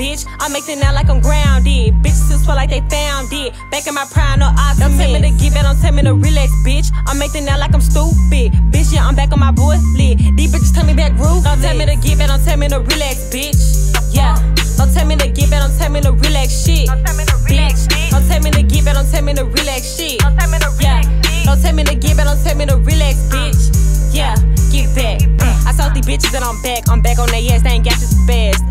bitch. I make them now like I'm grounded. Bitches still swear like they found it. Back in my prime, no odds. Don't tell me to give it, don't tell me to relax, bitch. I make them now like I'm stupid. Bitch, yeah, I'm back on my boy lit. These bitches tell me back rude. Don't tell me to give it, don't tell me to relax, bitch. Yeah. Don't tell me to give it, don't tell me to relax shit. Don't tell me to relax, bitch. Don't tell me to give it, don't tell me to relax shit. Don't tell me to relax, bitch. Don't tell me to give it, don't tell me to relax, bitch. Yeah, get back. I saw these bitches and I'm back. I'm back on their ass, they ain't got this fast.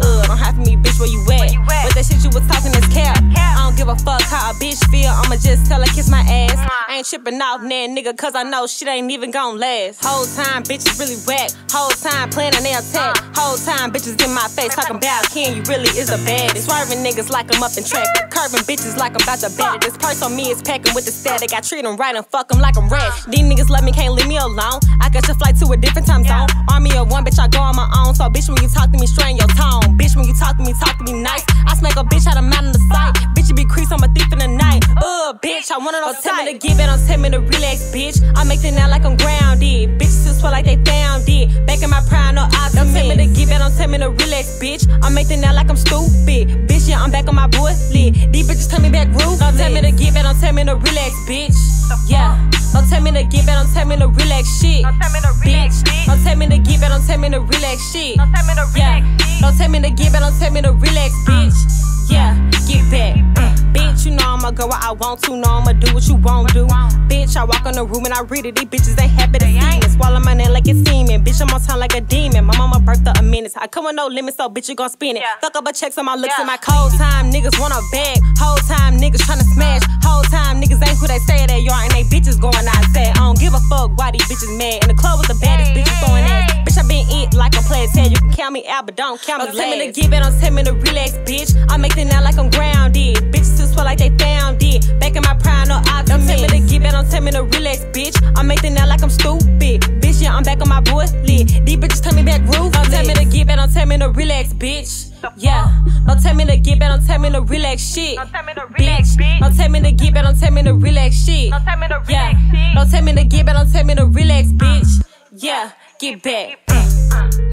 That shit you was talking is cap. Cap. I don't give a fuck how a bitch feel. I'ma just tell her kiss my ass. I ain't tripping off, nah, nigga, cause I know shit ain't even gon' last. Whole time, bitches really whack. Whole time playing on their attack. Whole time, bitches in my face talking about Ken, you really is the baddest. Swerving niggas like I'm up in traffic. Curving bitches like I'm about to bat it. This purse on me is packing with the static. I treat them right and fuck them like I'm rat. These niggas love me, can't leave me alone. I got your flight to a different time zone. Army of one, bitch, I go on my own. So, bitch, when you talk to me, strain your tone. Bitch, when you talk to me, talk to me nice. I smack a bitch out of mountain Ugh, bitch, I wanna know. Don't tell me to give it, tell me to relax, bitch. I make them now like I'm grounded. Bitches still swear like they found it. Back in my prime, no. Don't tell me to give it, tell me to relax, bitch. I make them now like I'm stupid. Bitch, yeah, I'm back on my boy lit. These bitches tell me back rude. Don't tell me to give it, don't tell me to relax, bitch. Yeah. Don't tell me to give it, don't tell me to relax shit. Don't tell me to relax, bitch. Don't tell me to give it, don't tell me to relax shit. Don't tell me to Yeah. relax, bitch. Don't tell me to give it, don't tell me to relax, bitch. Yeah, get back. Uh, bitch, you know I'ma go where I want to. Know I'ma do what you won't do. Bitch, I walk in the room and I read it. These bitches ain't happy to see me. Swallow my neck like it's semen. I'm on time like a demon. My mama birthed a minute. I come with no limits, so bitch, you gon' spin it. Yeah. Fuck up a checks on my looks Yeah. and my cold time. Niggas want a bag. Whole time niggas tryna smash. Whole time niggas ain't who they say they are and they bitches going outside. I don't give a fuck why these bitches mad. In the club with the baddest Hey, bitches hey, throwing ass. hey. Bitch, I been it like a player tell. You can count me out, but don't count me last. me to give it, don't tell me to relax, bitch. I make them now like I'm grounded. Bitches still swear like they found it. Back in my prime, no I'm back on my boy lit. These bitches tell me back roof. Don't tell me to give it, don't tell me to relax, bitch. Yeah, don't tell me to give it, don't tell me to relax shit. Don't tell me to relax, bitch. Don't tell me to give it, don't tell me to relax shit. Don't tell me to Yeah, relax, bitch. don't tell me to give it, don't tell me to relax, bitch. Yeah, get back.